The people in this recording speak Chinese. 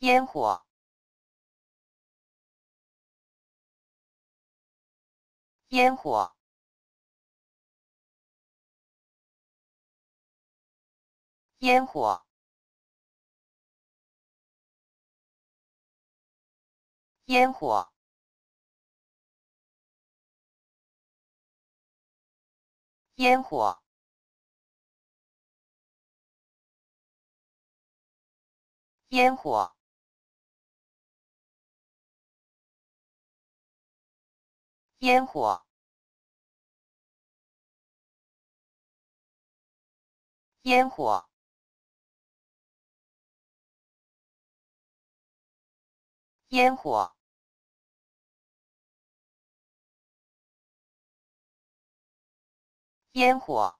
烟火，烟火，烟火，烟火，烟火。烟火，烟火，烟火，烟火，烟火。